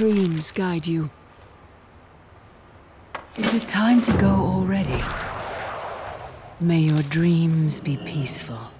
dreams guide you. Is it time to go already? May your dreams be peaceful.